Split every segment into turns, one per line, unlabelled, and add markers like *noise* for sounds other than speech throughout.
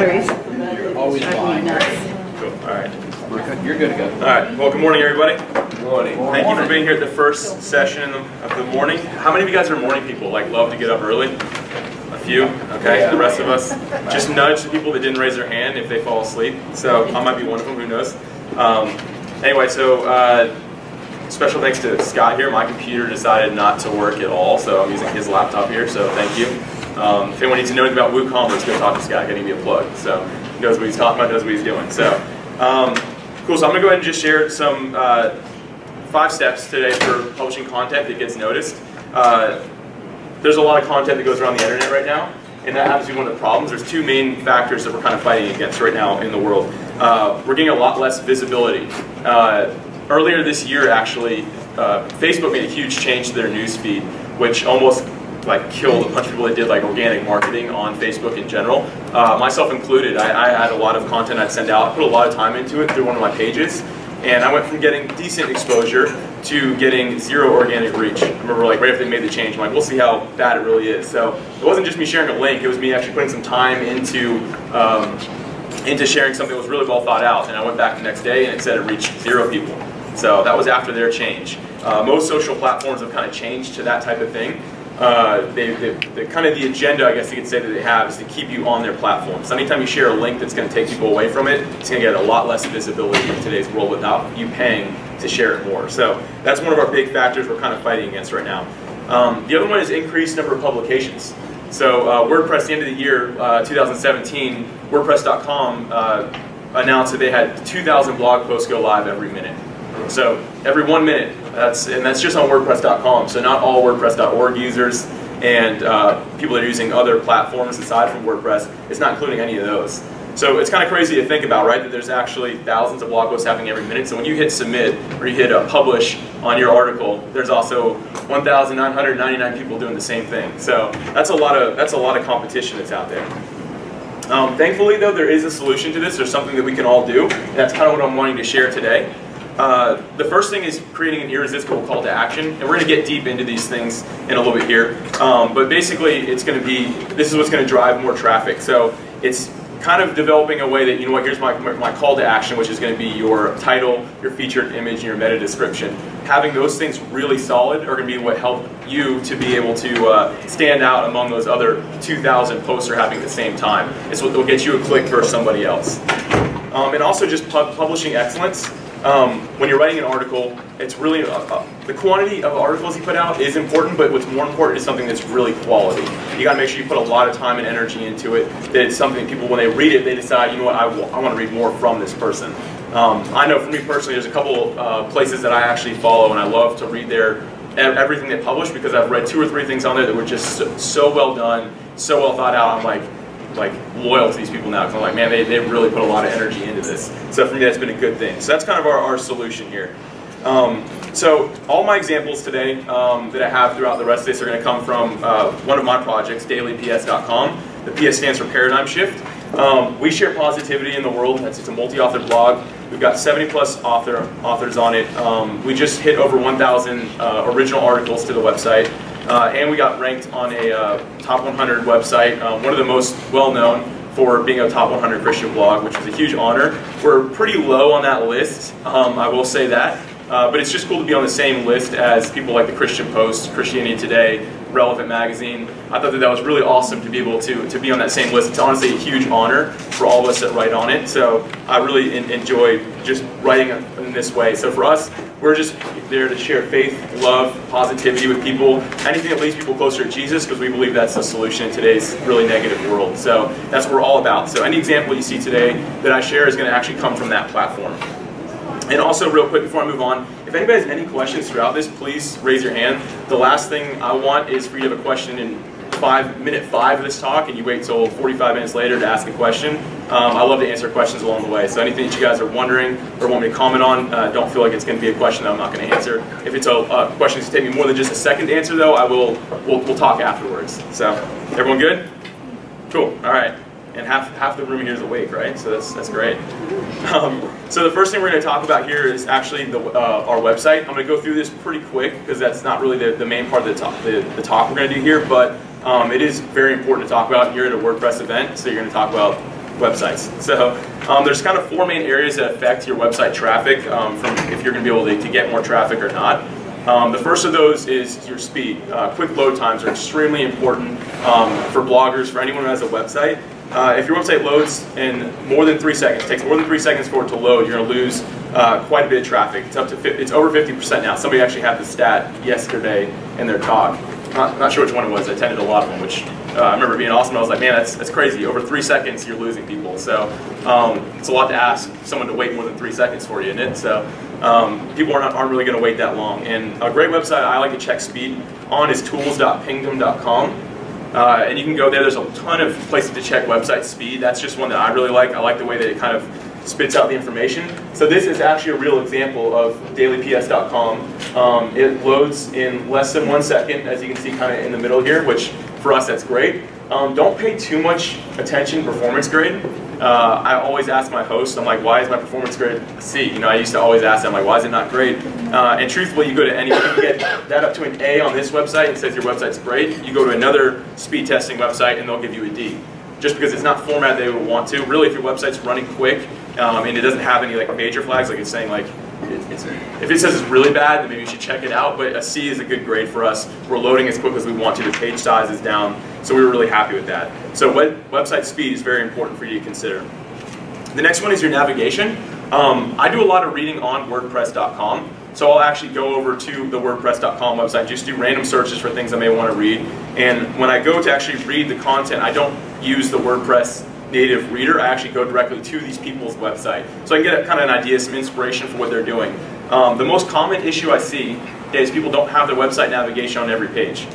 You're always fine.
Cool. All right.
You're good to go.
All right. Well, good morning, everybody.
Good morning.
Thank you for being here at the first session of the morning. How many of you guys are morning people? Like, love to get up early? A few. Okay. The rest of us, just nudge the people that didn't raise their hand if they fall asleep. So I might be one of them. Who knows? Um, anyway, so uh, special thanks to Scott here. My computer decided not to work at all, so I'm using his laptop here. So thank you. Um, if anyone needs to know anything about WooCommerce, go talk to Scott. Getting me a plug. So he knows what he's talking about, knows what he's doing. So. Um, Cool, so I'm gonna go ahead and just share some uh, five steps today for publishing content that gets noticed. Uh, there's a lot of content that goes around the internet right now, and that happens to be one of the problems. There's two main factors that we're kind of fighting against right now in the world. Uh, we're getting a lot less visibility. Uh, earlier this year, actually, uh, Facebook made a huge change to their news feed, which almost like killed a bunch of people that did like organic marketing on Facebook in general, uh, myself included. I, I, had a lot of content I'd send out, put a lot of time into it through one of my pages, and I went from getting decent exposure to getting zero organic reach. I remember like right after they made the change, I'm like, we'll see how bad it really is. So it wasn't just me sharing a link, it was me actually putting some time into um, into sharing something that was really well thought out. And I went back the next day and it said it reached zero people. So that was after their change. Uh, most social platforms have kind of changed to that type of thing uh, they, they, the kind of the agenda, I guess you could say that they have, is to keep you on their platform. So anytime you share a link that's going to take people away from it, it's going to get a lot less visibility in today's world without you paying to share it more. So that's one of our big factors we're kind of fighting against right now. Um, the other one is increased number of publications. So uh, WordPress, the end of the year, uh, 2017, WordPress.com uh, announced that they had 2,000 blog posts go live every minute. So every one minute, that's and that's just on WordPress.com. So not all WordPress.org users and uh, people that are using other platforms aside from WordPress. It's not including any of those. So it's kind of crazy to think about, right? That there's actually thousands of blog posts happening every minute. So when you hit submit or you hit a publish on your article, there's also 1,999 people doing the same thing. So that's a lot of that's a lot of competition that's out there. Um, thankfully, though, there is a solution to this. There's something that we can all do. And that's kind of what I'm wanting to share today. Uh, the first thing is creating an irresistible call to action, and we're going to get deep into these things in a little bit here. Um, but basically, it's going to be this is what's going to drive more traffic. So it's kind of developing a way that you know what here's my my call to action, which is going to be your title, your featured image, and your meta description. Having those things really solid are going to be what help you to be able to uh, stand out among those other 2,000 posts are happening at the same time. It's what will get you a click versus somebody else. Um, and also just pu publishing excellence um, when you're writing an article, it's really, uh, uh, the quantity of articles you put out is important, but what's more important is something that's really quality. You gotta make sure you put a lot of time and energy into it, that it's something people, when they read it, they decide, you know what, I, I wanna read more from this person. Um, I know for me personally, there's a couple uh, places that I actually follow and I love to read their everything they publish because I've read two or three things on there that were just so, so well done, so well thought out. I'm like, like loyal to these people now because I'm like, man, they, they really put a lot of energy into this. So for me, that's been a good thing. So that's kind of our, our solution here. Um, so all my examples today um, that I have throughout the rest of this are going to come from uh, one of my projects, dailyps.com. The PS stands for Paradigm Shift. Um, we share positivity in the world. It's, it's a multi-author blog. We've got 70 plus author authors on it. Um, we just hit over 1,000 uh, original articles to the website. Uh, and we got ranked on a uh, top 100 website, um, one of the most well known for being a top 100 Christian blog, which was a huge honor. We're pretty low on that list, um, I will say that. Uh, but it's just cool to be on the same list as people like the Christian Post, Christianity Today, Relevant Magazine. I thought that that was really awesome to be able to, to be on that same list. It's honestly a huge honor for all of us that write on it. So I really in, enjoy just writing in this way. So for us, we're just there to share faith, love, positivity with people, anything that leads people closer to Jesus, because we believe that's the solution in today's really negative world. So that's what we're all about. So any example you see today that I share is going to actually come from that platform. And also, real quick before I move on, if anybody has any questions throughout this, please raise your hand. The last thing I want is for you to have a question in five minute five of this talk, and you wait till 45 minutes later to ask a question. Um, I love to answer questions along the way. So anything that you guys are wondering or want me to comment on, uh, don't feel like it's going to be a question that I'm not going to answer. If it's a uh, question that's take me more than just a second to answer, though, I will. We'll, we'll talk afterwards. So everyone good? Cool. All right and half, half the room here is awake, right? So that's, that's great. Um, so the first thing we're going to talk about here is actually the, uh, our website. I'm going to go through this pretty quick because that's not really the, the main part of the talk, the, the talk we're going to do here, but um, it is very important to talk about here at a WordPress event. So you're going to talk about websites. *laughs* So um, there's kind of four main areas that affect your website traffic um, from if you're going to be able to, to, get more traffic or not. Um, the first of those is your speed. Uh, quick load times are extremely important um, for bloggers, for anyone who has a website. Uh, if your website loads in more than three seconds, takes more than three seconds for it to load, you're going to lose uh, quite a bit of traffic. It's up to it's over 50% now. Somebody actually had the stat yesterday in their talk. Not, not sure which one it was. I attended a lot of them, which uh, I remember being awesome. I was like, man, that's, that's crazy. Over three seconds, you're losing people. So um, it's a lot to ask someone to wait more than three seconds for you, isn't it? So um, people are not, aren't really going to wait that long. And a great website I like to check speed on is tools.pingdom.com. Uh, and you can go there. There's a ton of places to check website speed. That's just one that I really like. I like the way that it kind of spits out the information. So this is actually a real example of dailyps.com. Um, it loads in less than one second, as you can see kind of in the middle here, which for us that's great. Um, don't pay too much attention performance grade. Uh, I always ask my host, I'm like, why is my performance grade C? You know, I used to always ask them, like, why is it not great? Uh, and truthfully, you go to any, you get that up to an A on this website and says your website's great. You go to another speed testing website and they'll give you a D. Just because it's not formatted they would want to. Really, if your website's running quick um, and it doesn't have any like major flags, like it's saying like, it's, if it says it's really bad, then maybe you should check it out. But a C is a good grade for us. We're loading as quick as we want to. The page size is down, so we were really happy with that. So web, website speed is very important for you to consider. The next one is your navigation. Um, I do a lot of reading on WordPress.com. So I'll actually go over to the WordPress.com website, just do random searches for things I may want to read. And when I go to actually read the content, I don't use the WordPress native reader. I actually go directly to these people's website. So I can get a, kind of an idea, some inspiration for what they're doing. Um, the most common issue I see is people don't have their website navigation on every page.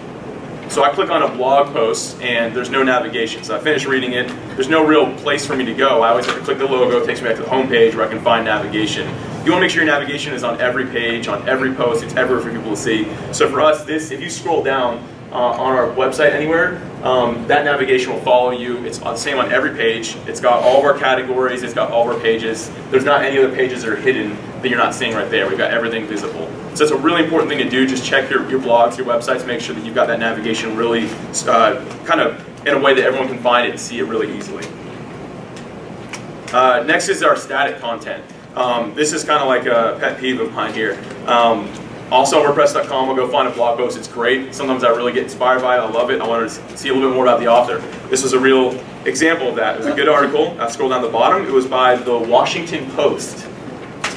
So I click on a blog post and there's no navigation. So I finish reading it. There's no real place for me to go. I always have to click the logo. It takes me back to the home page where I can find navigation. You want to make sure your navigation is on every page, on every post. It's everywhere for people to see. So for us, this, if you scroll down, uh, on our website anywhere, um, that navigation will follow you. It's the same on every page. It's got all of our categories. It's got all of our pages. There's not any other pages that are hidden that you're not seeing right there. We've got everything visible. So it's a really important thing to do. Just check your, your blogs, your websites, make sure that you've got that navigation really uh, kind of in a way that everyone can find it and see it really easily. Uh, next is our static content. Um, this is kind of like a pet peeve of mine here. Um, on WordPress.com, I'll go find a blog post. It's great. Sometimes I really get inspired by it. I love it. I want to see a little bit more about the author. This was a real example of that. It was a good article. I scroll down the bottom. It was by the Washington Post.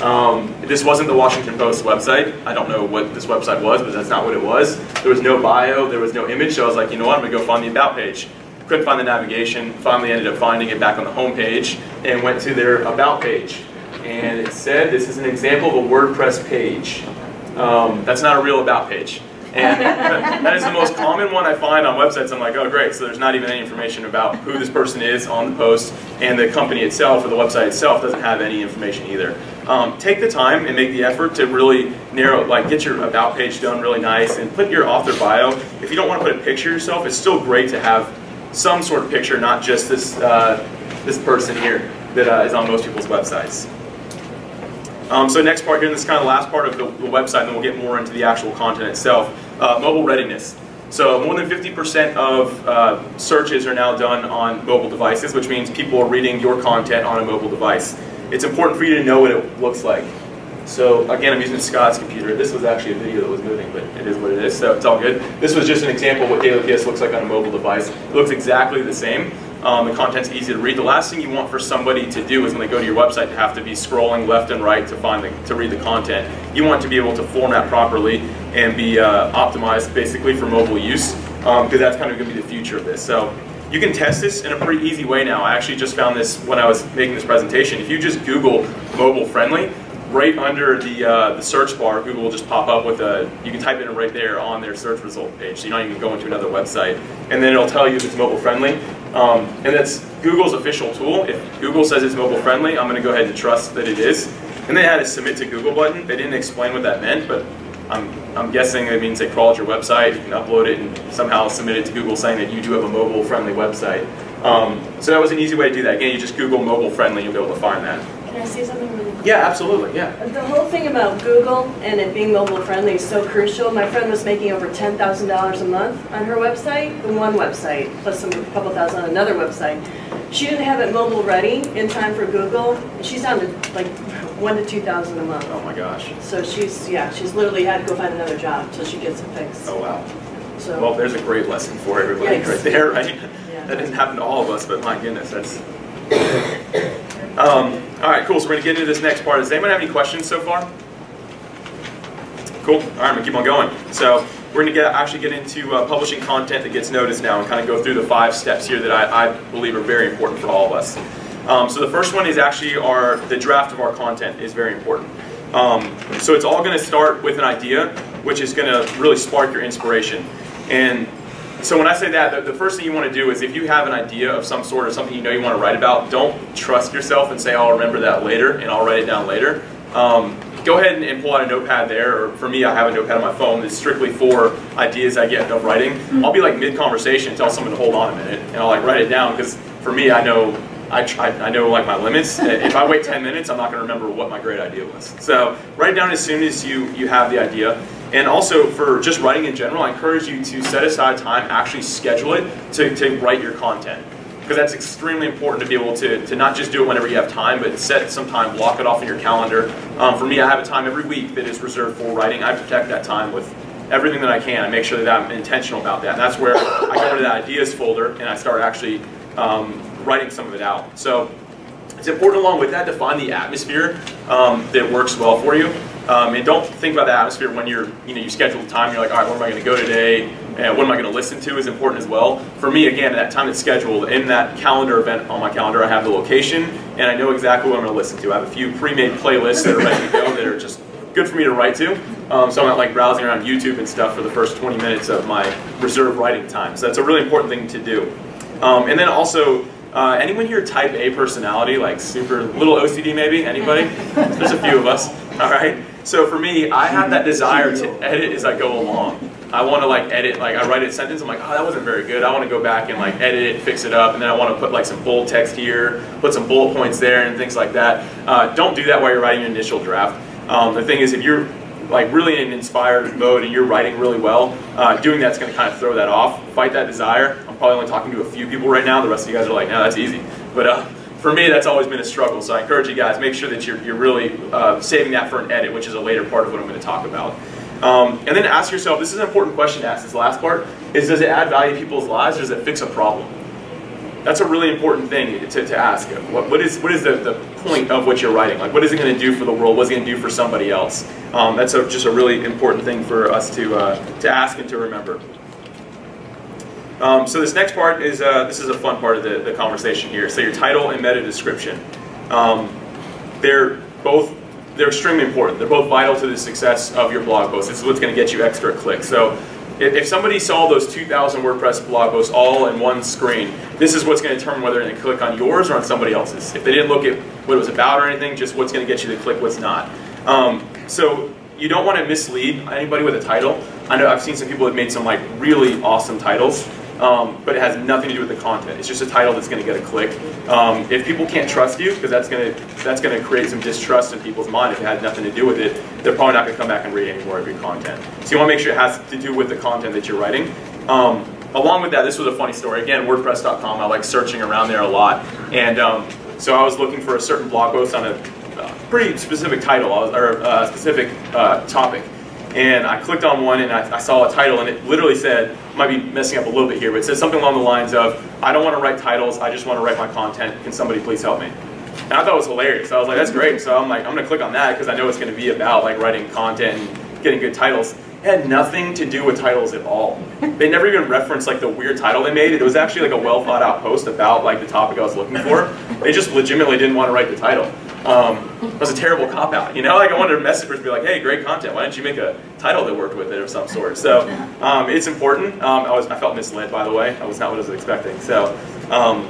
Um, this wasn't the Washington Post website. I don't know what this website was, but that's not what it was. There was no bio. There was no image. So I was like, you know what? I'm going to go find the About page. Couldn't find the navigation. Finally ended up finding it back on the home page and went to their About page. And it said, this is an example of a WordPress page. Um, that's not a real about page. And *laughs* that is the most common one I find on websites. I'm like, oh great, so there's not even any information about who this person is on the post, and the company itself or the website itself doesn't have any information either. Um, take the time and make the effort to really narrow, like get your about page done really nice, and put your author bio. If you don't want to put a picture yourself, it's still great to have some sort of picture, not just this, uh, this person here that uh, is on most people's websites. Um, so next part here, this is kind of the last part of the, the, website, and then we'll get more into the actual content itself. Uh, mobile readiness. So more than 50% of uh, searches are now done on mobile devices, which means people are reading your content on a mobile device. It's important for you to know what it looks like. So again, I'm using Scott's computer. This was actually a video that was moving, but it is what it is, so it's all good. This was just an example of what DailyPS looks like on a mobile device. It looks exactly the same. Um, the content's easy to read. The last thing you want for somebody to do is when they go to your website to have to be scrolling left and right to find the, to read the content. You want to be able to format properly and be uh, optimized basically for mobile use because um, that's kind of going to be the future of this. So you can test this in a pretty easy way now. I actually just found this when I was making this presentation. If you just Google mobile friendly, right under the, uh, the search bar, Google will just pop up with a, you can type it in right there on their search result page, so you're not even going to another website. And then it'll tell you if it's mobile friendly. Um, and that's Google's official tool. If Google says it's mobile friendly, I'm going to go ahead and trust that it is. And they had a submit to Google button. They didn't explain what that meant, but I'm, I'm guessing it means they crawled your website, you can upload it and somehow submit it to Google saying that you do have a mobile friendly website. Um, so that was an easy way to do that. Again, you just Google mobile friendly, you'll be able to find that.
Can I say something really quick?
Yeah, absolutely. Yeah.
The whole thing about Google and it being mobile friendly is so crucial. My friend was making over ten thousand dollars a month on her website, the one website, plus some, a couple thousand on another website. She didn't have it mobile ready in time for Google. She's down to like one to two thousand a month.
Oh my gosh.
So she's, yeah, she's literally had to go find another job till she gets it fixed.
Oh wow.
So,
Well, there's a great lesson for everybody
Yikes.
right there, right?
Yeah.
That didn't happen to all of us, but my goodness, that's. *coughs* Um, all right, cool. So we're gonna get into this next part. Does anyone have any questions so far? Cool. All right, I'm gonna keep on going. So we're gonna get actually get into uh, publishing content that gets noticed now, and kind of go through the five steps here that I, I believe are very important for all of us. Um, so the first one is actually our the draft of our content is very important. Um, so it's all going to start with an idea, which is going to really spark your inspiration. And so when I say that, the, the first thing you want to do is if you have an idea of some sort or something you know you want to write about, don't trust yourself and say, "I'll remember that later and I'll write it down later." Um, go ahead and, and pull out a notepad there, or for me, I have a notepad on my phone that's strictly for ideas I get of writing. I'll be like mid-conversation, tell someone to hold on a minute, and I'll like write it down because for me, I know I, try, I know like my limits. *laughs* if I wait 10 minutes, I'm not going to remember what my great idea was. So write it down as soon as you, you have the idea. And also for just writing in general, I encourage you to set aside time, actually schedule it to, to write your content. Because that's extremely important to be able to, to not just do it whenever you have time, but set some time, block it off in your calendar. Um, for me, I have a time every week that is reserved for writing. I protect that time with everything that I can. I make sure that I'm intentional about that. And that's where I go into that ideas folder and I start actually um, writing some of it out. So it's important along with that to find the atmosphere um, that works well for you. Um, and don't think about the atmosphere when you're, you know, you schedule the time. You're like, all right, where am I going to go today? And what am I going to listen to is important as well. For me, again, that time that's scheduled in that calendar event on my calendar, I have the location and I know exactly what I'm going to listen to. I have a few pre-made playlists that are ready to go that are just good for me to write to. Um, so I'm not like browsing around YouTube and stuff for the first 20 minutes of my reserved writing time. So that's a really important thing to do. Um, and then also, uh, anyone here type A personality, like super little OCD maybe? Anybody? *laughs* There's a few of us. All right. So for me, I have that desire to edit as I go along. I want to like edit, like I write a sentence, I'm like, oh, that wasn't very good. I want to go back and like edit it, fix it up, and then I want to put like some bold text here, put some bullet points there, and things like that. Uh, don't do that while you're writing your initial draft. Um, the thing is, if you're like really in inspired mode and you're writing really well, uh, doing that's going to kind of throw that off. Fight that desire. I'm probably only talking to a few people right now. The rest of you guys are like, no, that's easy. But uh, for me, that's always been a struggle. So I encourage you guys, make sure that you're, you're really uh, saving that for an edit, which is a later part of what I'm going to talk about. Um, and then ask yourself, this is an important question to ask, this last part, is does it add value to people's lives or does it fix a problem? That's a really important thing to, to ask. What, what is, what is the, the point of what you're writing? Like, what is it going to do for the world? What's it going to do for somebody else? Um, that's a, just a really important thing for us to, uh, to ask and to remember. Um, so this next part is, uh, this is a fun part of the, the conversation here. So your title and meta description. Um, they're both, they're extremely important. They're both vital to the success of your blog post. This is what's going to get you extra clicks. So if, if somebody saw those 2,000 WordPress blog posts all in one screen, this is what's going to determine whether they click on yours or on somebody else's. If they didn't look at what it was about or anything, just what's going to get you to click, what's not. Um, so you don't want to mislead anybody with a title. I know I've seen some people that made some like really awesome titles, um, but it has nothing to do with the content. It's just a title that's going to get a click. Um, if people can't trust you, because that's going to that's going to create some distrust in people's mind. If it had nothing to do with it, they're probably not going to come back and read any more of your content. So you want to make sure it has to do with the content that you're writing. Um, along with that, this was a funny story. Again, WordPress.com. I like searching around there a lot, and um, so I was looking for a certain blog post on a uh, pretty specific title or a specific uh, topic. And I clicked on one and I, I, saw a title and it literally said, might be messing up a little bit here, but it says something along the lines of, I don't want to write titles, I just want to write my content, can somebody please help me? And I thought it was hilarious. I was like, that's great. So I'm like, I'm gonna click on that because I know it's gonna be about like writing content and getting good titles. It had nothing to do with titles at all. They never even referenced like the weird title they made. It was actually like a well thought out post about like the topic I was looking for. They just legitimately didn't want to write the title. Um, was a terrible cop out, you know. Like I wanted to message be like, "Hey, great content. Why didn't you make a title that worked with it of some sort?" So um, it's important. Um, I was I felt misled, by the way. That was not what I was expecting. So. Um,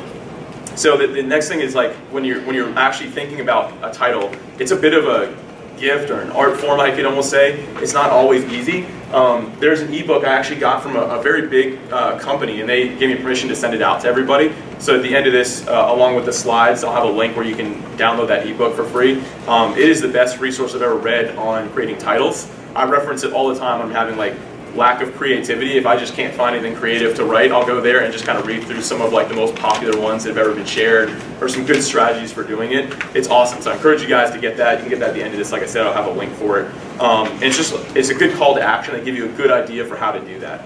so the, the next thing is like when you're when you're actually thinking about a title, it's a bit of a gift or an art form, I could almost say. It's not always easy. Um, there's an ebook I actually got from a, a very big uh, company, and they gave me permission to send it out to everybody. So at the end of this, uh, along with the slides, I'll have a link where you can download that ebook for free. Um, it is the best resource I've ever read on creating titles. I reference it all the time. I'm having like lack of creativity. If I just can't find anything creative to write, I'll go there and just kind of read through some of like the most popular ones that have ever been shared or some good strategies for doing it. It's awesome. So I encourage you guys to get that. You can get that at the end of this. Like I said, I'll have a link for it. Um, and it's just it's a good call to action. They give you a good idea for how to do that.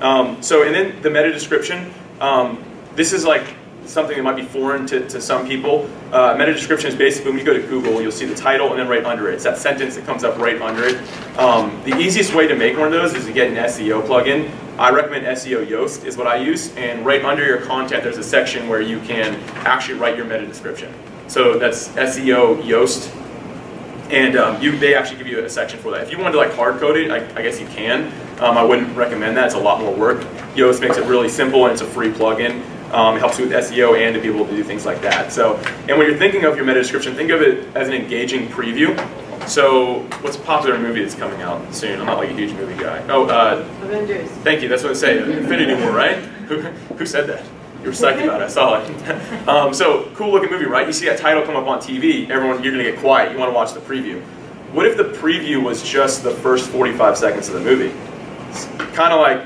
Um, so and then the meta description. Um, this is like something that might be foreign to, to some people. Uh, meta description is basically when you go to Google, you'll see the title and then right under it. It's that sentence that comes up right under it. Um, the easiest way to make one of those is to get an SEO plugin. I recommend SEO Yoast is what I use, and right under your content, there's a section where you can actually write your meta description. So that's SEO Yoast, and um, you, they actually give you a section for that. If you wanted to like hard code it, I, I guess you can. Um, I wouldn't recommend that. It's a lot more work. Yoast makes it really simple and it's a free plugin. Um, it helps you with SEO and to be able to do things like that. So, and when you're thinking of your meta description, think of it as an engaging preview. So, what's a popular movie that's coming out soon? I'm not like a huge movie guy. Oh, uh,
Avengers.
thank you. That's what I say. *laughs* Infinity War, right? Who, who said that? You were psyched about it. I saw it. *laughs* um, so, cool looking movie, right? You see that title come up on TV. Everyone, you're gonna get quiet. You want to watch the preview. What if the preview was just the first 45 seconds of the movie? Kind of like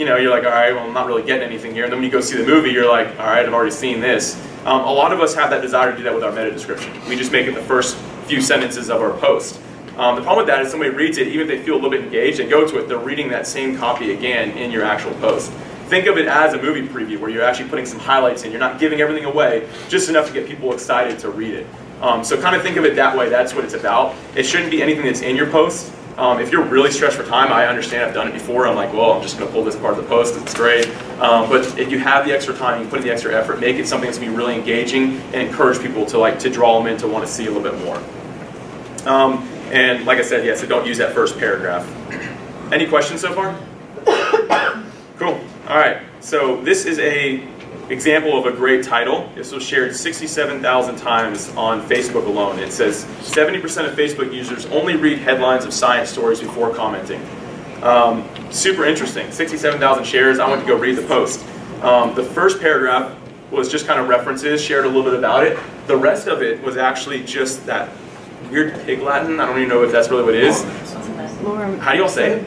you know, you're like, all right, well, I'm not really getting anything here. And then when you go see the movie, you're like, all right, I've already seen this. Um, a lot of us have that desire to do that with our meta description. We just make it the first few sentences of our post. Um, the problem with that is somebody reads it, even if they feel a little bit engaged and go to it, they're reading that same copy again in your actual post. Think of it as a movie preview where you're actually putting some highlights in. You're not giving everything away, just enough to get people excited to read it. Um, so kind of think of it that way. That's what it's about. It shouldn't be anything that's in your post. Um, if you're really stretched for time, I understand. I've done it before. I'm like, well, I'm just going to pull this part of the post. It's great. Um, but if you have the extra time, you put in the extra effort, make it something that's going to be really engaging and encourage people to like to draw them in to want to see a little bit more. Um, and like I said, yes, yeah, so don't use that first paragraph. Any questions so far? *coughs* cool. All right. So this is a example of a great title. This was shared 67,000 times on Facebook alone. It says 70% of Facebook users only read headlines of science stories before commenting. Um, super interesting. 67,000 shares. I went to go read the post. Um, the first paragraph was just kind of references, shared a little bit about it. The rest of it was actually just that weird pig Latin. I don't even know if that's really what it is. How do y'all say it?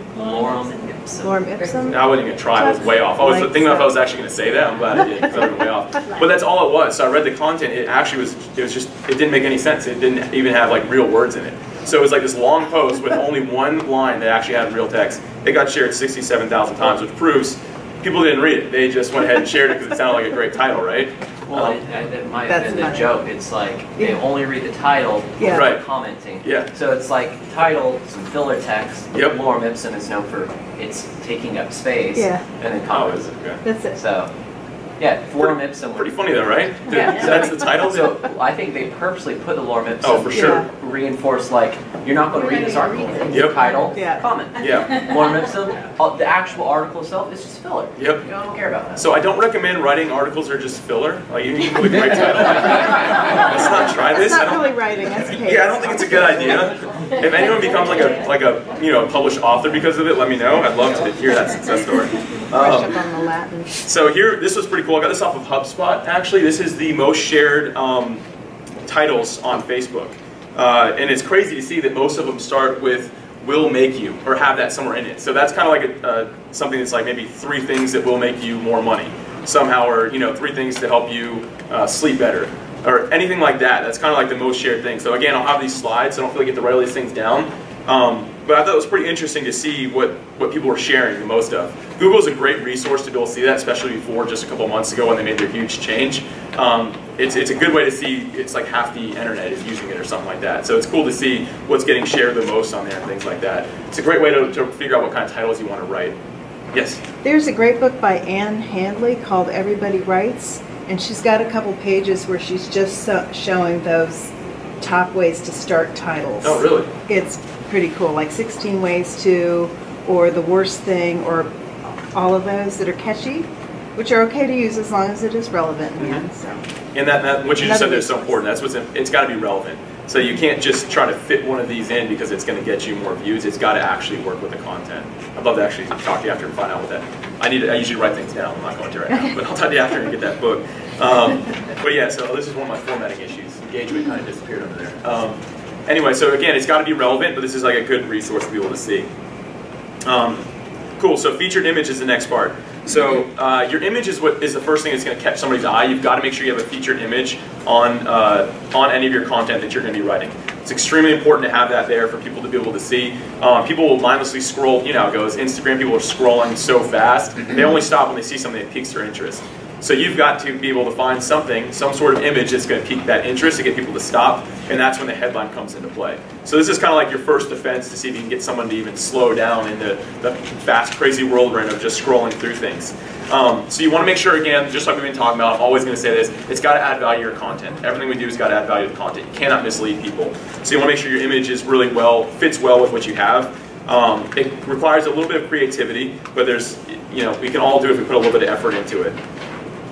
Lorem Lorem ipsum.
I wouldn't even try. I was way off. I was thinking if I was actually going to say that. I'm glad I did because I was way off. *laughs* But that's all it was. So I read the content. It actually was. It was just. It didn't make any sense. It didn't even have like real words in it. So it was like this long post with only one line that actually had real text. It got shared 67,000 times, which proves people didn't read it. They just went ahead and shared it because it sounded like a great title, right?
Well,
Um,
it, it, it might
That's
have been the
funny.
joke. It's like they
Yeah.
only read the title
Yeah.
without
Right.
commenting.
Yeah.
So it's like title, some filler text.
Yep.
Lorem ipsum is known for it's taking up space.
Yeah.
And then
Oh,
comments.
is it? Okay.
That's it.
So, yeah, lorem ipsum.
Pretty funny though, right?
Yeah.
So that's the title.
So I think they purposely put the lorem ipsum.
Oh, for sure.
Yeah.
Reinforce like you're not going to read this article.
Yep.
Title.
Yeah.
Comment. *laughs*
Yeah.
Lorem ipsum. uh, The actual article itself is just filler.
Yep.
You I don't care about that.
So I don't recommend writing articles that are just filler. Like you need a great title. *laughs* Let's not try this.
That's not really writing, that's *laughs* case.
Yeah, I don't think it's a good idea. If anyone becomes like a like a you know published author because of it, let me know. I'd love to hear that success story. Um,
on
so here, this was pretty cool. I got this off of HubSpot. Actually, this is the most shared um, titles on Facebook, uh, and it's crazy to see that most of them start with "will make you" or have that somewhere in it. So that's kind of like a, uh, something that's like maybe three things that will make you more money somehow, or you know, three things to help you uh, sleep better, or anything like that. That's kind of like the most shared thing. So again, I'll have these slides. So I don't feel like I get to write all these things down. Um, but I thought it was pretty interesting to see what, what people were sharing the most of. Google is a great resource to be able to see that, especially before just a couple months ago when they made their huge change. Um, it's, it's a good way to see, it's like half the internet is using it or something like that. So it's cool to see what's getting shared the most on there and things like that. It's a great way to, to figure out what kind of titles you want to write. Yes?
There's a great book by Ann Handley called Everybody Writes, and she's got a couple pages where she's just so- showing those top ways to start titles.
Oh, really?
It's pretty cool, like 16 ways to, or the worst thing, or all of those that are catchy, which are okay to use as long as it is relevant in the end. So
And that, that what you just said
Another
there is so important. That's what's in, it's got to be relevant. So you can't just try to fit one of these in because it's going to get you more views. It's got to actually work with the content. I'd love to actually talk to you after and find out what that. I need. To, I usually write things down. I'm not going to right now, but I'll talk to you after and get that book. Um, but yeah, so this is one of my formatting issues. Engagement kind of disappeared under there. Um, anyway, so again, it's got to be relevant, but this is like a good resource to be able to see. Um, cool. So featured image is the next part. So uh, your image is what is the first thing that's going to catch somebody's eye. You've got to make sure you have a featured image on uh, on any of your content that you're going to be writing. It's extremely important to have that there for people to be able to see. Um, people will mindlessly scroll. You know how it goes. Instagram people are scrolling so fast. They only stop when they see something that piques their interest. So you've got to be able to find something, some sort of image that's going to pique that interest to get people to stop, and that's when the headline comes into play. So this is kind of like your first defense to see if you can get someone to even slow down in the, the fast, crazy world in of just scrolling through things. Um, so you want to make sure, again, just like we've been talking about, I'm always going to say this, it's got to add value to your content. Everything we do has got to add value to content. You cannot mislead people. So you want to make sure your image is really well, fits well with what you have. Um, it requires a little bit of creativity, but there's, you know, we can all do it if we put a little bit of effort into it.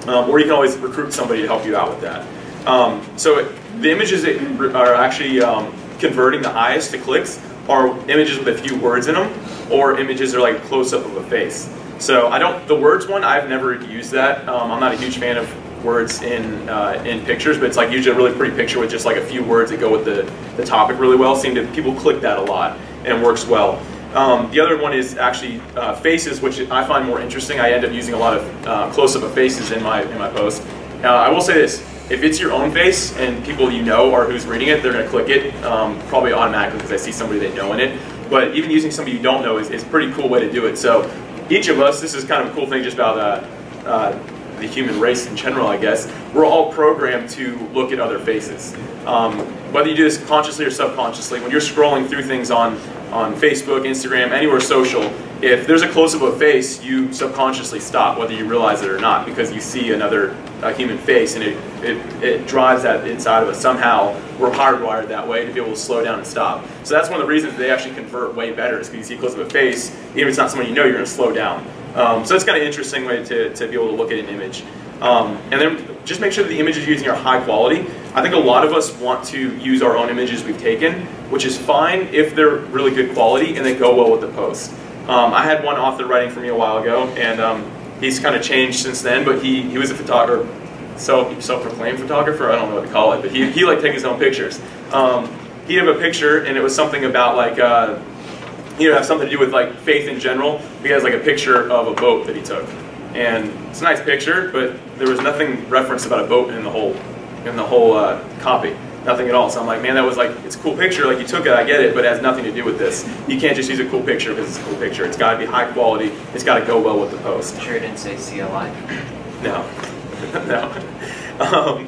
Um, or you can always recruit somebody to help you out with that. Um, so the images that are actually um, converting the highest to clicks are images with a few words in them, or images that are like close-up of a face. So I don't, the words one, I've never used that. Um, I'm not a huge fan of words in uh, in pictures, but it's like usually a really pretty picture with just like a few words that go with the, the topic really well. Seem to people click that a lot and works well. Um, the other one is actually uh, faces, which I find more interesting. I end up using a lot of uh, close-up of faces in my in my post. Uh, I will say this: if it's your own face and people you know or who's reading it, they're going to click it um, probably automatically because I see somebody they know in it. But even using somebody you don't know is, is a pretty cool way to do it. So each of us, this is kind of a cool thing just about uh, uh, the human race in general, I guess. We're all programmed to look at other faces. Um, whether you do this consciously or subconsciously, when you're scrolling through things on on Facebook, Instagram, anywhere social, if there's a close-up of a face, you subconsciously stop, whether you realize it or not, because you see another human face, and it, it, it drives that inside of us. Somehow, we're hardwired that way to be able to slow down and stop. So that's one of the reasons they actually convert way better, is because you see a close-up of a face, even if it's not someone you know, you're going to slow down. Um, so it's kind of interesting way to, to be able to look at an image. Um, and then just make sure that the images you're using are high quality. I think a lot of us want to use our own images we've taken, which is fine if they're really good quality and they go well with the post. Um, I had one author writing for me a while ago, and um, he's kind of changed since then, but he, he was a photographer, self, self-proclaimed photographer, I don't know what to call it, but he, he liked taking his own pictures. Um, he'd have a picture, and it was something about like, uh, you know, have something to do with like faith in general. He has like a picture of a boat that he took. And it's a nice picture, but there was nothing referenced about a boat in the whole, in the whole uh, copy. Nothing at all. So I'm like, man, that was like, it's a cool picture. Like you took it, I get it, but it has nothing to do with this. You can't just use a cool picture because it's a cool picture. It's got to be high quality. It's got to go well with the post.
Sure didn't say CLI.
No, *laughs* no. Um,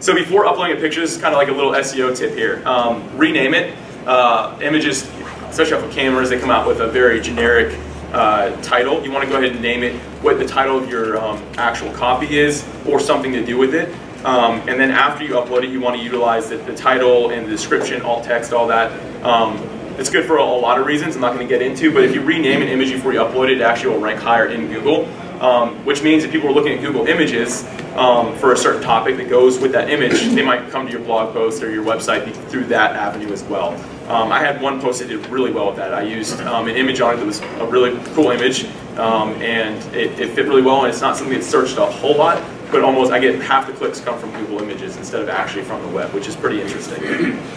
so before uploading a picture, this is kind of like a little SEO tip here. Um, rename it. Uh, images, especially off of cameras, they come out with a very generic uh, title. You want to go ahead and name it what the title of your um, actual copy is or something to do with it. Um, and then after you upload it, you want to utilize the, the title and the description, alt text, all that. Um, it's good for a, a, lot of reasons I'm not going to get into, but if you rename an image before you upload it, it actually will rank higher in Google, um, which means if people are looking at Google Images um, for a certain topic that goes with that image, they might come to your blog post or your website through that avenue as well. Um, I had one post that did really well with that. I used um, an image on it that was a really cool image, um, and it, it, fit really well, and it's not something that's searched a whole lot, but almost I get half the clicks come from Google Images instead of actually from the web, which is pretty interesting. *clears throat*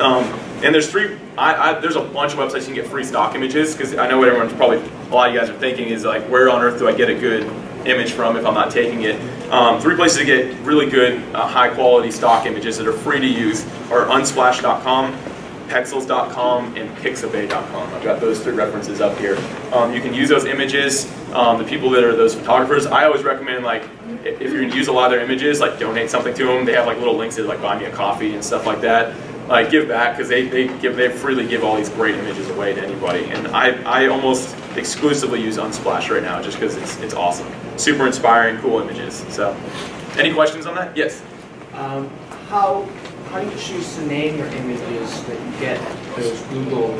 Um, and there's three, I, I, there's a bunch of websites you can get free stock images, because I know what everyone's probably, a lot of you guys are thinking is like, where on earth do I get a good image from if I'm not taking it? Um, three places to get really good, uh, high quality stock images that are free to use are unsplash.com, pexels.com and pixabay.com. I've got those three references up here. Um, you can use those images. Um, the people that are those photographers, I always recommend like if you're to use a lot of their images, like donate something to them. They have like little links that like buy me a coffee and stuff like that. Like give back because they, they give they freely give all these great images away to anybody. And I, I almost exclusively use Unsplash right now just because it's it's awesome, super inspiring, cool images. So, any questions on that? Yes.
Um, how how do you choose to name your images that you get those Google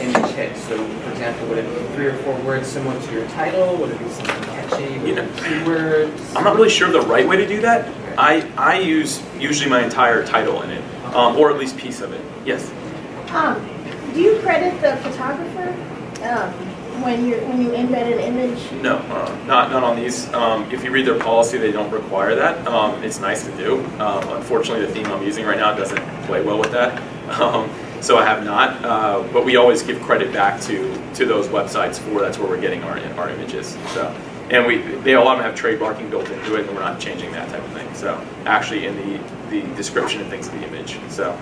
image hits? So, for example, would it be three or four words similar to your title? Would it be something catchy? Would
You know,
it be two words?
I'm not really sure the right way to do that. I, I use usually my entire title in it. um, or at least piece of it. Yes.
Um, do you credit the photographer um, when you when you embed an image?
No, uh, not not on these. Um, if you read their policy, they don't require that. Um, it's nice to do. Um, unfortunately, the theme I'm using right now doesn't play well with that. *laughs* Um, so I have not. Uh, but we always give credit back to to those websites for that's where we're getting our our images. So. And we, they a lot of them have trademarking built into it, and we're not changing that type of thing. So actually, in the the description and things of the image. So,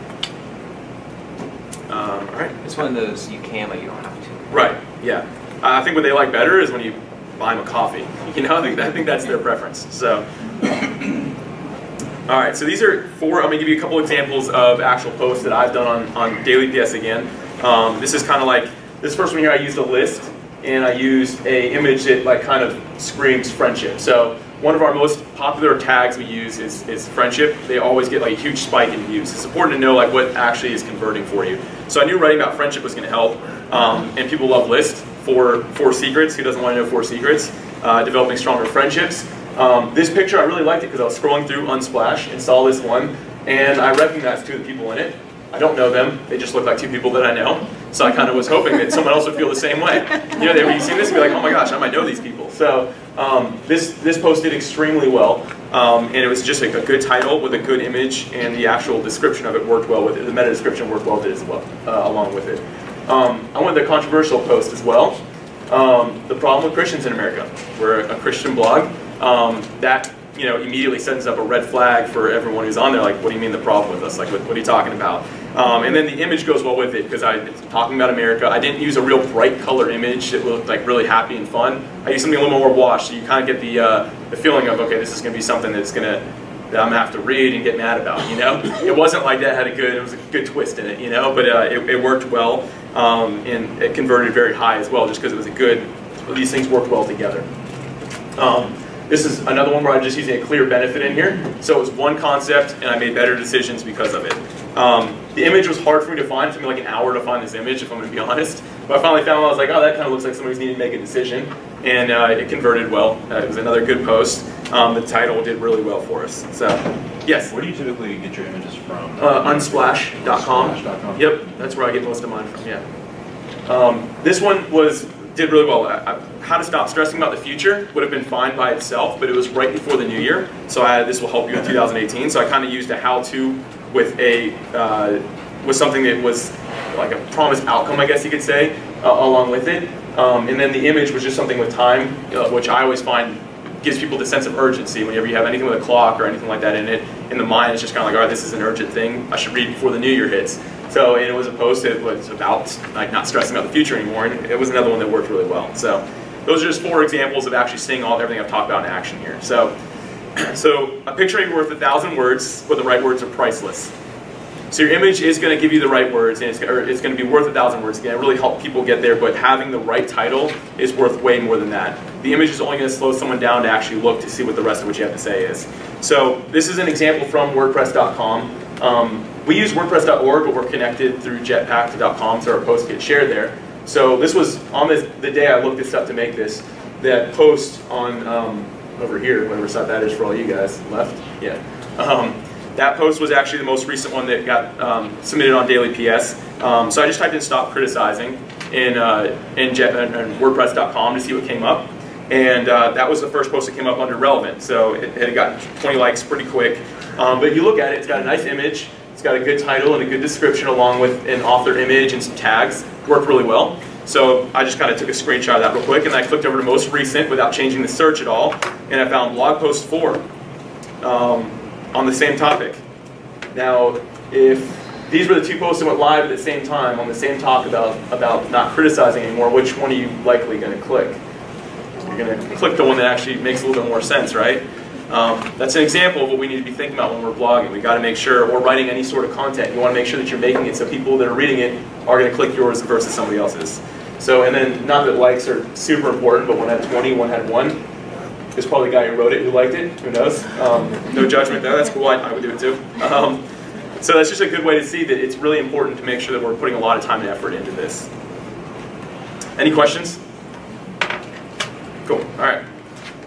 um, all right.
It's one of those you can, but you don't have to.
Right. Yeah. I think what they like better is when you buy them a coffee. *laughs* You know, I think, I think that's their preference. So, all right. So these are four. I'm gonna give you a couple examples of actual posts that I've done on on Daily PS again. Um, this is kind of like this first one here. I used a list and I used a image that like kind of screams friendship. So one of our most popular tags we use is, is friendship. They always get like a huge spike in views. It's important to know like what actually is converting for you. So I knew writing about friendship was going to help, um, and people love lists. Four, four secrets. Who doesn't want to know four secrets? Uh, developing stronger friendships. Um, this picture, I really liked it because I was scrolling through Unsplash and saw this one, and I recognized two of the people in it. I don't know them. They just look like two people that I know. So I kind of was hoping that someone else would feel the same way. You know, they would see this and be like, oh my gosh, I might know these people. So um, this, this post did extremely well. Um, and it was just like a good title with a good image, and the actual description of it worked well with it. The meta description worked well with it as well, uh, along with it. Um, I went the controversial post as well. Um, the problem with Christians in America. We're a Christian blog. Um, that you know immediately sends up a red flag for everyone who's on there. Like, what do you mean the problem with us? Like, what, what are you talking about? Um, and then the image goes well with it because I it's talking about America. I didn't use a real bright color image that looked like really happy and fun. I used something a little more washed, so you kind of get the uh, the feeling of okay, this is going to be something that's going to that I'm gonna have to read and get mad about. You know, it wasn't like that. Had a good, it was a good twist in it. You know, but uh, it, it, worked well um, and it converted very high as well, just because it was a good. These things worked well together. Um, this is another one where I'm just using a clear benefit in here. So it was one concept, and I made better decisions because of it. Um, the image was hard for me to find. It took me like an hour to find this image, if I'm going to be *laughs* honest. But I finally found one. I was like, oh, that kind of looks like somebody's needing to make a decision. And uh, it converted well. Uh, it was another good post. Um, the title did really well for us. So, yes?
Where do you typically get your images from?
Uh, unsplash.com.
Unsplash.com.
Yep, that's where I get most of mine from, yeah. Um, this one was did really well. I, I, how to stop stressing about the future would have been fine by itself, but it was right before the new year. So I, this will help you in 2018. So I kind of used a how-to with a uh, with something that was like a promised outcome, I guess you could say, uh, along with it. Um, and then the image was just something with time, uh, which I always find gives people the sense of urgency. Whenever you have anything with a clock or anything like that in it, in the mind, it's just kind of like, all right, this is an urgent thing. I should read before the new year hits. So and it was a post that was about like not stressing about the future anymore, and it was another one that worked really well. So those are just four examples of actually seeing all everything I've talked about in action here. So, *clears throat* so a picture ain't worth a thousand words, but the right words are priceless. So your image is going to give you the right words, and it's, it's going to be worth a thousand words. Again, really help people get there, but having the right title is worth way more than that. The image is only going to slow someone down to actually look to see what the rest of what you have to say is. So this is an example from WordPress.com. Um, we use WordPress.org, but we're connected through Jetpack.com, so our posts get shared there. So this was on the day I looked this up to make this, that post on um, over here, whatever site that is for all you guys left. Yeah. Um, that post was actually the most recent one that got um, submitted on Daily PS. Um, so I just typed in "stop criticizing" in uh, in, in WordPress.com to see what came up, and uh, that was the first post that came up under relevant. So it, it had gotten 20 likes pretty quick. Um, but you look at it; it's got a nice image. It's got a good title and a good description along with an author image and some tags. Worked really well. So I just kind of took a screenshot of that real quick and I clicked over to most recent without changing the search at all. And I found blog post 4 um, on the same topic. Now, if these were the two posts that went live at the same time on the same talk about, about not criticizing anymore, which one are you likely going to click? You're going to click the one that actually makes a little bit more sense, right? Um, that's an example of what we need to be thinking about when we're blogging. We got to make sure, or writing any sort of content, you want to make sure that you're making it so people that are reading it are going to click yours versus somebody else's. So, and then not that likes are super important, but one had 20, one had one. It's probably the guy who wrote it who liked it. Who knows? Um, no judgment there. That's cool. I, I would do it too. Um, so that's just a good way to see that it's really important to make sure that we're putting a lot of time and effort into this. Any questions? Cool. All right.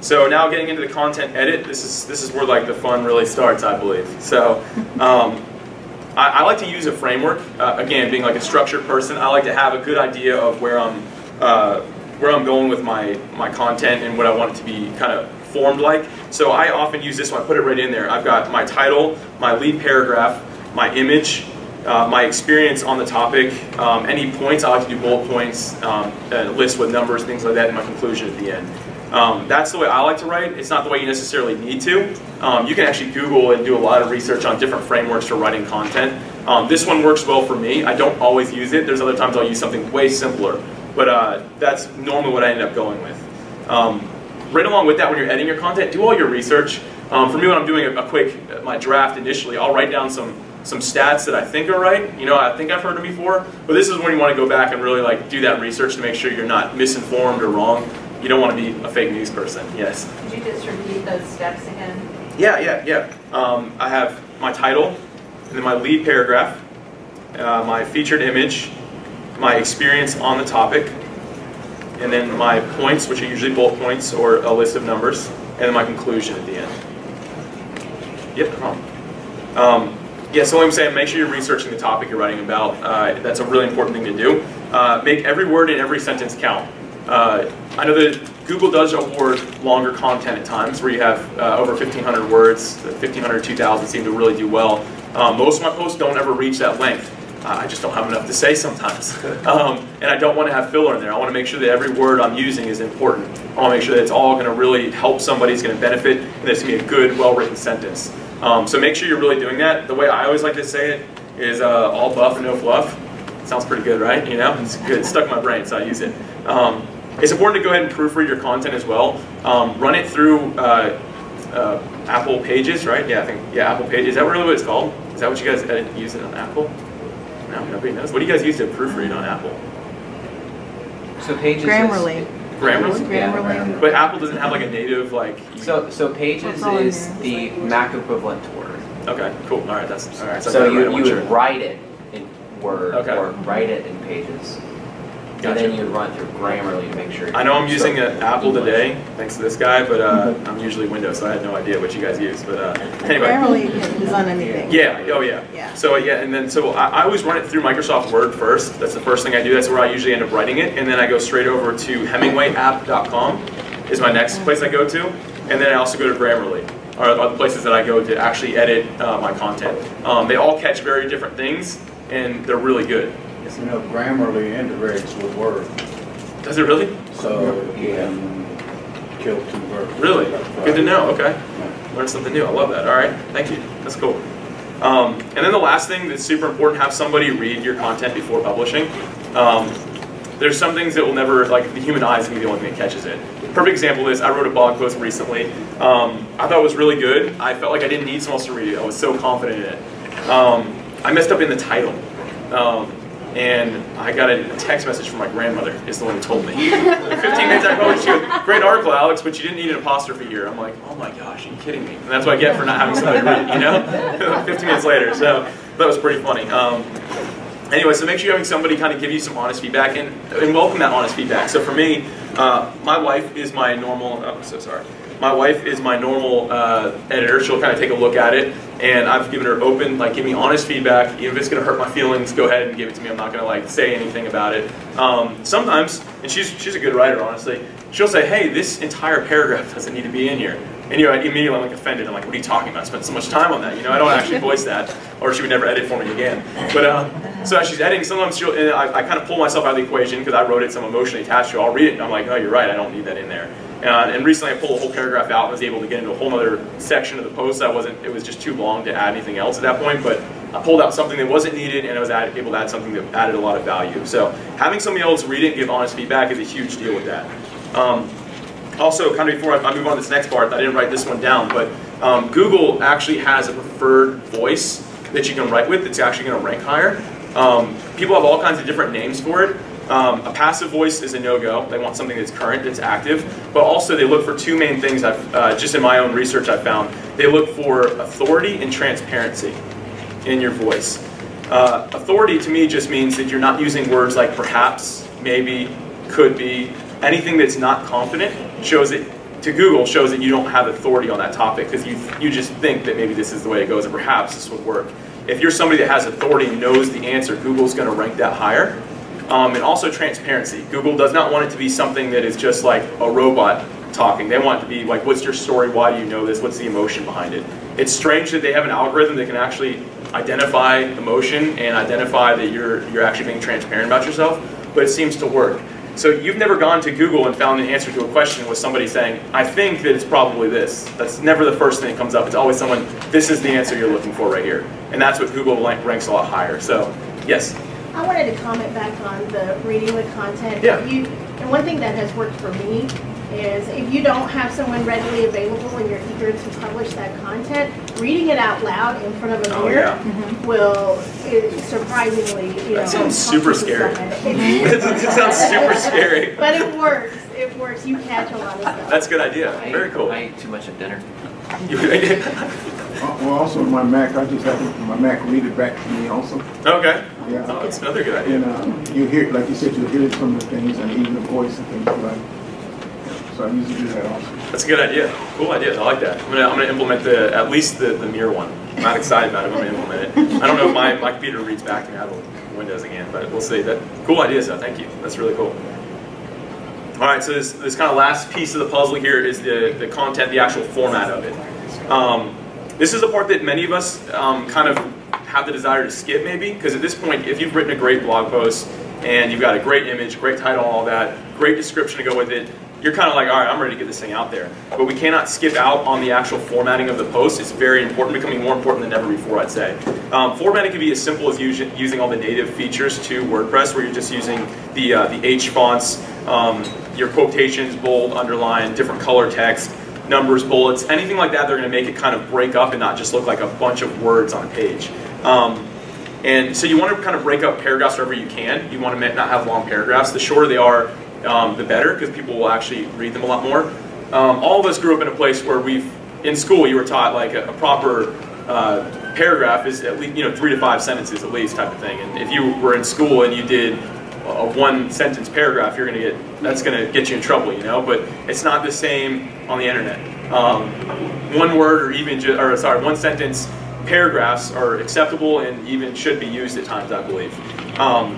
So now getting into the content edit, this is this is where like the fun really starts, I believe. So um, I, I like to use a framework. Uh, again, being like a structured person, I like to have a good idea of where I'm uh, where I'm going with my my content and what I want it to be kind of formed like. So I often use this one. I put it right in there. I've got my title, my lead paragraph, my image, uh, my experience on the topic, um, any points. I like to do bullet points, um, a list with numbers, things like that, and my conclusion at the end. Um, that's the way I like to write. It's not the way you necessarily need to. Um, you can actually Google and do a lot of research on different frameworks for writing content. Um, this one works well for me. I don't always use it. There's other times I'll use something way simpler, but uh, that's normally what I end up going with. Um, right along with that, when you're editing your content, do all your research. Um, for me, when I'm doing a, a quick, uh, my draft initially, I'll write down some some stats that I think are right. You know, I think I've heard them before, but this is when you want to go back and really like do that research to make sure you're not misinformed or wrong. You don't want to be a fake news person. Yes.
Could you just repeat those steps again?
Yeah, yeah, yeah. Um, I have my title, and then my lead paragraph, uh, my featured image, my experience on the topic, and then my points, which are usually bullet points or a list of numbers, and then my conclusion at the end. Yep, no problem. Um, yeah, so what I'm saying, make sure you're researching the topic you're writing about. Uh, that's a really important thing to do. Uh, make every word in every sentence count. Uh, I know that Google does award longer content at times where you have uh, over 1,500 words, 1,500, 2,000 seem to really do well. Um, most of my posts don't ever reach that length. Uh, I just don't have enough to say sometimes. *laughs* um, and I don't want to have filler in there. I want to make sure that every word I'm using is important. I want to make sure that it's all going to really help somebody, it's going to benefit, and it's going to be a good, well-written sentence. Um, so make sure you're really doing that. The way I always like to say it is uh, all buff and no fluff. Sounds pretty good, right? You know, it's good. It's stuck in my brain, so I use it. Um, it's important to go ahead and proofread your content as well. Um, run it through uh, uh, Apple Pages, right? Yeah, I think, yeah, Apple Pages. Is that really what it's called? Is that what you guys use it on Apple? No, nobody knows. What do you guys use to proofread on Apple?
So pages is-
Grammarly.
Grammarly?
Grammarly.
But Apple doesn't have like a native, like,
So, so pages
It's all in
is the Mac equivalent to Word.
okay, cool. All right, that's, all right.
So
I got it right, I
you, you
wasn't
would write it in Word
Okay.
or write it in pages.
Gotcha.
And then you'd run through Grammarly to make sure.
I know I'm using an Apple
English.
today, thanks to this guy, but uh, I'm usually Windows, so I had no idea what you guys use. But uh, anyway,
Grammarly is on anything.
yeah, oh yeah.
Yeah.
So yeah, and then so I, I always run it through Microsoft Word first. That's the first thing I do. That's where I usually end up writing it, and then I go straight over to HemingwayApp.com is my next place I go to, and then I also go to Grammarly. Are, are the places that I go to actually edit uh, my content. Um, they all catch very different things, and they're really good.
You know, Grammarly integrates with Word,
Does it really?
so you can kill two birds.
Really? Good to know. Okay. Learn something new. I love that. All right. Thank you. That's cool. Um, and then the last thing that's super important: have somebody read your content before publishing. Um, there's some things that will never, like the human eye is gonna be the only thing that catches it. Perfect example is I wrote a blog post recently. Um, I thought it was really good. I felt like I didn't need someone else to read it. I was so confident in it. Um, I messed up in the title. And I got a text message from my grandmother, is the one who told me. *laughs* 15 minutes after, she goes, great article, Alex, but you didn't need an apostrophe here. I'm like, oh my gosh, are you kidding me? And that's what I get for not having somebody read you know? *laughs* 15 minutes later, so that was pretty funny. Um, anyway, so make sure you're having somebody kind of give you some honest feedback and, and welcome that honest feedback. So for me, uh, my wife is my normal, oh, so sorry. My wife is my normal uh, editor. She'll kind of take a look at it, and I've given her open, like, give me honest feedback. Even if it's going to hurt my feelings, go ahead and give it to me. I'm not going to like say anything about it. Um, sometimes, and she's she's a good writer, honestly. She'll say, "Hey, this entire paragraph doesn't need to be in here." And you know, immediately I'm like offended. I'm like, "What are you talking about? I spent so much time on that." You know, I don't actually voice that, or she would never edit for me again. But um, so as she's editing, sometimes she'll, I, I kind of pull myself out of the equation because I wrote it, so I'm emotionally attached to it. I'll read it, and I'm like, "Oh, you're right. I don't need that in there." Uh, and recently I pulled a whole paragraph out and was able to get into a whole other section of the post. I wasn't, it was just too long to add anything else at that point, but I pulled out something that wasn't needed and I was add, able to add something that added a lot of value. So having somebody else read it and give honest feedback is a huge deal with that. Um, also, kind of before I, I move on to this next part, I didn't write this one down, but um, Google actually has a preferred voice that you can write with that's actually going to rank higher. Um, people have all kinds of different names for it. Um, a passive voice is a no-go. They want something that's current, that's active. But also they look for two main things, I've, uh, just in my own research I've found. They look for authority and transparency in your voice. Uh, authority to me just means that you're not using words like perhaps, maybe, could be. Anything that's not confident shows it, to Google, shows that you don't have authority on that topic because you, you just think that maybe this is the way it goes or perhaps this would work. if you're somebody that has authority and knows the answer, Google's going to rank that higher. Um, and also transparency. Google does not want it to be something that is just like a robot talking. They want it to be like, what's your story? Why do you know this? What's the emotion behind it? It's strange that they have an algorithm that can actually identify emotion and identify that you're, you're actually being transparent about yourself, but it seems to work. So you've never gone to Google and found an answer to a question with somebody saying, I think that it's probably this. That's never the first thing that comes up. It's always someone, this is the answer you're looking for right here. And that's what Google ranks a lot higher. So, yes?
I wanted to comment back on the reading the content.
Yeah.
If you, and one thing that has worked for me is if you don't have someone readily available and you're eager to publish that content, reading it out loud in front of a
Oh,
mirror
yeah.
Mm-hmm. will surprisingly, you know.
That sounds super scary. *laughs* It sounds super *laughs* scary.
But it works. It works. You catch a lot of stuff.
That's a good idea.
I
Very cool.
I ate too much at dinner. *laughs*
Uh, Well, also my Mac, I just have my Mac read it back to me also.
okay.
Yeah.
Oh, that's another good idea.
And uh, you hear, like you said, you hear some of the things and even the voice and things like. So I usually do that also.
That's a good idea. Cool ideas. I like that. I'm gonna, I'm gonna implement the at least the, the mirror one. I'm not excited about it. but I'm gonna implement it. I don't know if my, my computer reads back to me out of Windows again, but we'll see. That cool ideas though. Thank you. That's really cool. All right. So this this kind of last piece of the puzzle here is the the content, the actual format of it. Um, this is a part that many of us um, kind of have the desire to skip maybe because at this point, if you've written a great blog post and you've got a great image, great title, all that, great description to go with it, you're kind of like, all right, I'm ready to get this thing out there. But we cannot skip out on the actual formatting of the post. It's very important, becoming more important than ever before, I'd say. Um, formatting can be as simple as using, using all the native features to WordPress, where you're just using the, uh, the H fonts, um, your quotations, bold, underline, different color text, numbers, bullets, anything like that, they're going to make it kind of break up and not just look like a bunch of words on a page. Um, and so you want to kind of break up paragraphs wherever you can. You want to not have long paragraphs. The shorter they are, um, the better, because people will actually read them a lot more. Um, all of us grew up in a place where we've, in school, you were taught like a, a proper uh, paragraph is at least, you know, three to five sentences at least type of thing. And if you were in school and you did a one sentence paragraph, you're going to get, that's going to get you in trouble, you know, but it's not the same on the internet. Um, one word or even, ju- or sorry, one sentence paragraphs are acceptable and even should be used at times, I believe. Um,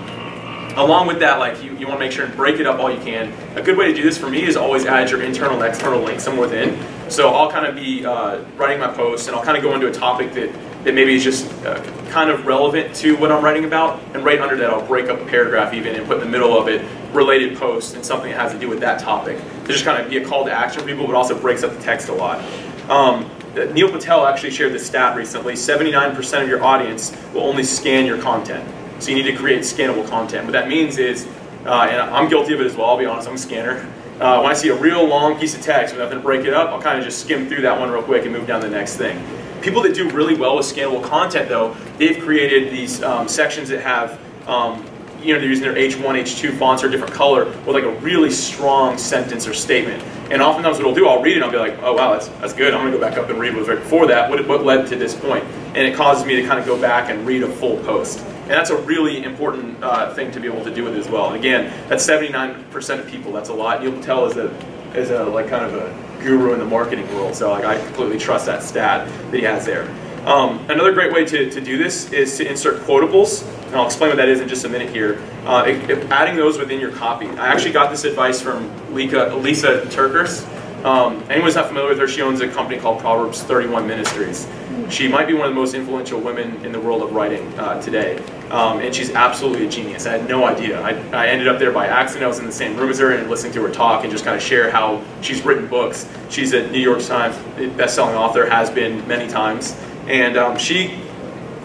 along with that, like you, you want to make sure and break it up all you can. A good way to do this for me is always add your internal and external links somewhere within. So I'll kind of be uh, writing my posts and I'll kind of go into a topic that, that maybe is just uh, kind of relevant to what I'm writing about. And right under that, I'll break up a paragraph even and put in the middle of it related post and something that has to do with that topic. To just kind of be a call to action for people, but also breaks up the text a lot. Um, Neil Patel actually shared this stat recently. 79% of your audience will only scan your content. So you need to create scannable content. What that means is, uh, and I'm guilty of it as well, I'll be honest, I'm a scanner. Uh, when I see a real long piece of text with nothing to break it up, I'll kind of just skim through that one real quick and move down to the next thing. People that do really well with scannable content though, they've created these um, sections that have, um, you know, they're using their H1, H2 fonts or different color with like a really strong sentence or statement. And oftentimes what I'll do, I'll read it and I'll be like, oh wow, that's, that's good. I'm gonna go back up and read what was right before that. What, what led to this point? And it causes me to kind of go back and read a full post. And that's a really important uh, thing to be able to do with it as well. And again, that's 79% of people. That's a lot. Neil Patel is a, is a like kind of a guru in the marketing world. So like I completely trust that stat that he has there. Um, another great way to, to do this is to insert quotables. And I'll explain what that is in just a minute here. Uh, it- it- adding those within your copy. I actually got this advice from Lika, Lysa TerKeurst. Um, anyone who's not familiar with her, she owns a company called Proverbs 31 Ministries. She might be one of the most influential women in the world of writing uh, today. Um, and she's absolutely a genius. I had no idea. I, I ended up there by accident. I was in the same room as her and listening to her talk and just kind of share how she's written books. She's a New York Times best-selling author, has been many times. And um, she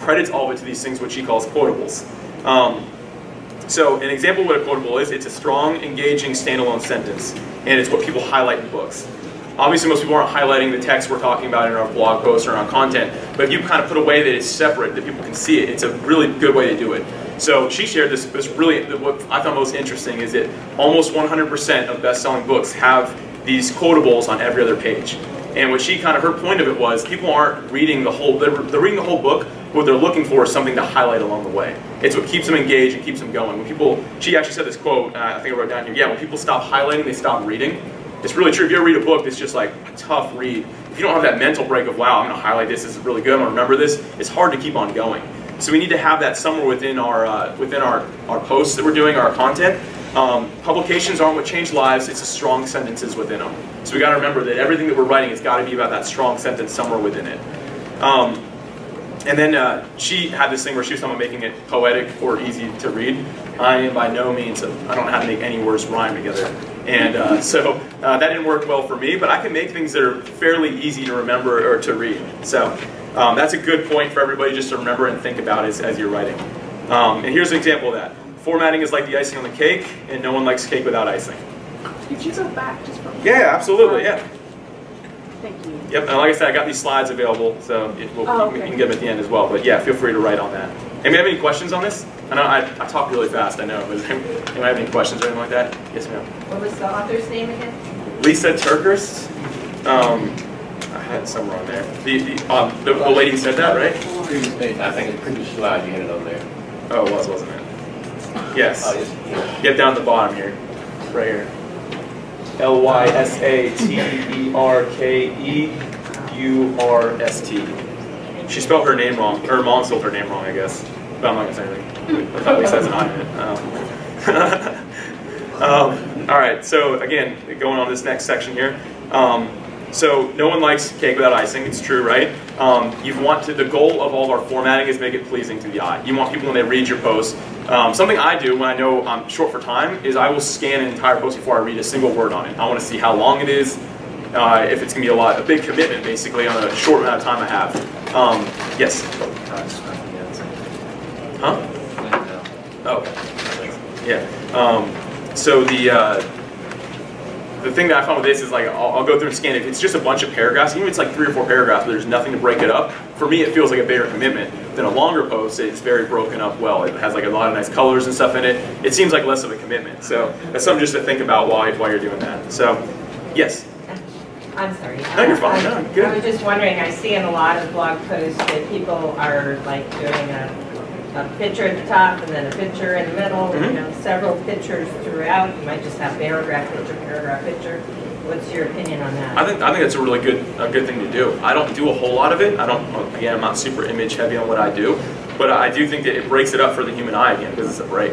credits all of it to these things, what she calls quotables. Um, so an example of what a quotable is, it's a strong, engaging, standalone sentence, and it's what people highlight in books. Obviously, most people aren't highlighting the text we're talking about in our blog posts or in our content, but if you kind of put a way that it's separate, that people can see it, it's a really good way to do it. So she shared this, this really, what I found most interesting is that almost 100% of best-selling books have these quotables on every other page. And what she kind of, her point of it was, people aren't reading the whole, they're, they're reading the whole book, what they're looking for is something to highlight along the way. It's what keeps them engaged and keeps them going. When people, she actually said this quote, and I think I wrote down here, yeah, when people stop highlighting, they stop reading. It's really true. If you ever read a book that's just like a tough read, if you don't have that mental break of, wow, I'm going to highlight this, this is really good, I'm going to remember this, it's hard to keep on going. So we need to have that somewhere within our, uh, within our, our posts that we're doing, our content. Um, publications aren't what change lives, it's the strong sentences within them. So we got to remember that everything that we're writing has got to be about that strong sentence somewhere within it. Um, and then uh, she had this thing where she was talking about making it poetic or easy to read. I am by no means, I don't know how to make any words rhyme together. And uh, so uh, that didn't work well for me, but I can make things that are fairly easy to remember or to read. So um, that's a good point for everybody just to remember and think about as, as you're writing. Um, and here's an example of that. Formatting is like the icing on the cake, and no one likes cake without icing.
Could you go back just for?
Yeah, absolutely, yeah.
Thank you.
Yep, and like I said, I got these slides available, so it will,
Oh,
we
okay.
can get them at the end as well. But yeah, feel free to write on that. Anybody have any questions on this? I know I, I talk really fast, I know, but does *laughs* anybody have any questions or anything like that? Yes, ma'am.
What was the author's name again?
Lysa TerKeurst. Um, I had it somewhere on there. The, the, um, the, the lady said that, right?
Previous page, I think it's previous slide you had it on there.
Oh, it was, wasn't it? Yes.
Oh, yes.
Get down to the bottom here. Right here. L Y S A T E R K E U R S T. She spelled her name wrong. Her mom spelled her name wrong, I guess. But I'm not gonna say anything. At least that's it. Um, *laughs* um, all right. So again, going on to this next section here. Um, so no one likes cake without icing. It's true, right? Um, you want to. The goal of all of our formatting is make it pleasing to the eye. You want people when they read your post. Um, something I do when I know I'm short for time is I will scan an entire post before I read a single word on it. I want to see how long it is, uh, if it's gonna be a lot, a big commitment basically on a short amount of time I have. Um, yes. Huh? Oh. Yeah. Um, so the uh, the thing that I found with this is like I'll, I'll go through and scan it. If it's just a bunch of paragraphs, even if it's like three or four paragraphs, there's nothing to break it up. For me, it feels like a bigger commitment than a longer post. It's very broken up well. It has like a lot of nice colors and stuff in it. It seems like less of a commitment. So that's something just to think about while while you're doing that. So, yes.
I'm sorry.
No, you're fine. No,
I-
good.
I was just wondering, I see in a lot of blog posts that people are like doing a, a picture at the top and then a picture in the middle, you
Mhm.
know, several pictures throughout. You might just have paragraph picture, paragraph picture. What's your opinion on that?
I think I think that's a really good a good thing to do. I don't do a whole lot of it. I don't again. I'm not super image heavy on what I do, but I do think that it breaks it up for the human eye again because it's a break.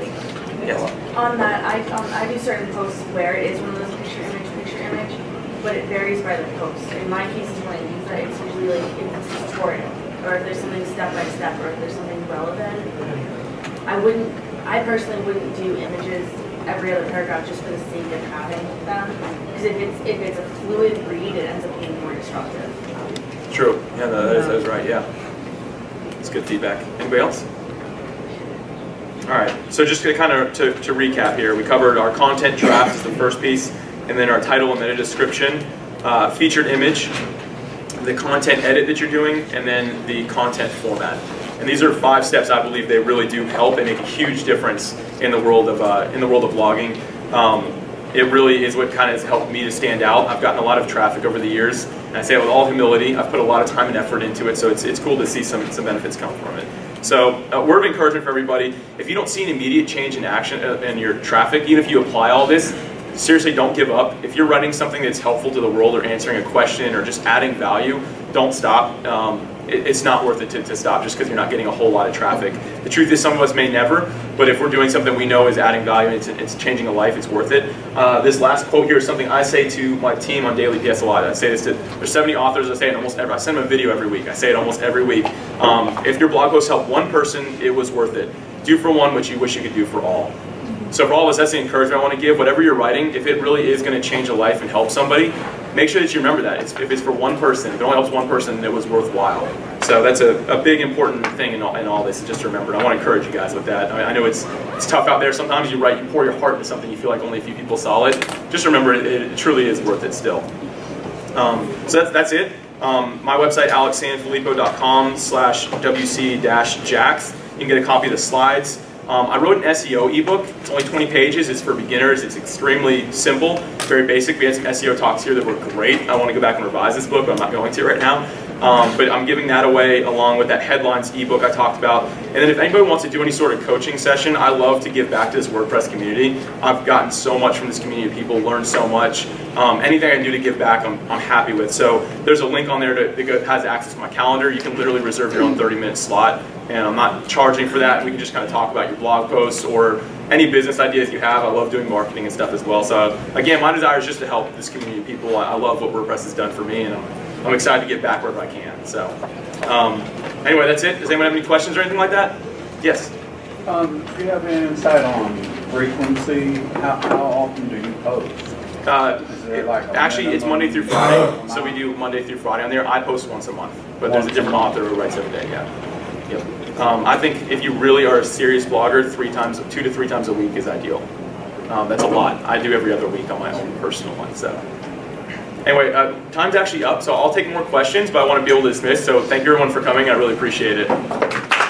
Yes.
On that, I, um, I do certain posts where it is one of those picture image, picture image, but it varies by the post. In my case, when I use it's usually like if it's a tutorial, or if there's something step by step, or if there's something relevant. I wouldn't, I personally wouldn't do images every other paragraph just for the sake of having them. Because if it's, if it's a fluid read, it ends up being more disruptive.
True. Yeah, no, that is, that is right. Yeah. It's good feedback. Anybody else? All right. So just to kind of to, to recap here, we covered our content draft is the first piece, and then our title and meta description, uh, featured image, the content edit that you're doing, and then the content format. And these are five steps I believe they really do help and make a huge difference in the world of uh, in the world of blogging. Um, it really is what kind of has helped me to stand out. I've gotten a lot of traffic over the years, and I say it with all humility. I've put a lot of time and effort into it, so it's, it's cool to see some, some benefits come from it. So, a word of encouragement for everybody: if you don't see an immediate change in action uh, in your traffic, even if you apply all this, seriously, don't give up. If you're writing something that's helpful to the world, or answering a question, or just adding value, don't stop. Um, it, it's not worth it to, to stop just because you're not getting a whole lot of traffic. The truth is, some of us may never, but if we're doing something we know is adding value and it's, it's changing a life, it's worth it. Uh, this last quote here is something I say to my team on Daily PS a lot. I say this to, there's 70 authors, I say it almost every, I send them a video every week. I say it almost every week. Um, if your blog post helped one person, it was worth it. Do for one what you wish you could do for all. So for all of us, that's the encouragement I want to give. Whatever you're writing, if it really is going to change a life and help somebody, make sure that you remember that. It's, if it's for one person, if it only helps one person, it was worthwhile. So that's a, a big important thing in all, in all this, just to remember. And I want to encourage you guys with that. I, mean, I know it's it's tough out there. Sometimes you write, you pour your heart into something, you feel like only a few people saw it. Just remember, it, it truly is worth it still. Um, so that's, that's it. Um, my website, alexsanfilippo.com slash wc-jax. You can get a copy of the slides. Um, I wrote an SEO ebook. It's only 20 pages. It's for beginners. It's extremely simple, very basic. We had some SEO talks here that were great. I want to go back and revise this book, but I'm not going to right now. Um, but I'm giving that away along with that headlines ebook I talked about. And then if anybody wants to do any sort of coaching session, I love to give back to this WordPress community. I've gotten so much from this community. Of people learn so much. Um, anything I can do to give back, I'm, I'm happy with. So there's a link on there to, that has access to my calendar. You can literally reserve your own *clears throat* 30 minute slot. And I'm not charging for that. We can just kind of talk about your blog posts or any business ideas you have. I love doing marketing and stuff as well. So again, my desire is just to help this community of people. I, I love what WordPress has done for me, and I'm, I'm excited to get back wherever I can. So um, anyway, that's it. Does anyone have any questions or anything like that? Yes.
Um, do you have any insight on frequency? How, how often do you post?
Uh,
like
actually, it's Monday through Friday, so we do Monday through Friday on there. I post once a month, but there's a different author who writes every day. Yeah. Yep. Um, I think if you really are a serious blogger, three times, two to three times a week is ideal. Um, that's a lot. I do every other week on my own personal one. So anyway, uh, time's actually up, so I'll take more questions, but I want to be able to dismiss. So thank you everyone for coming. I really appreciate it.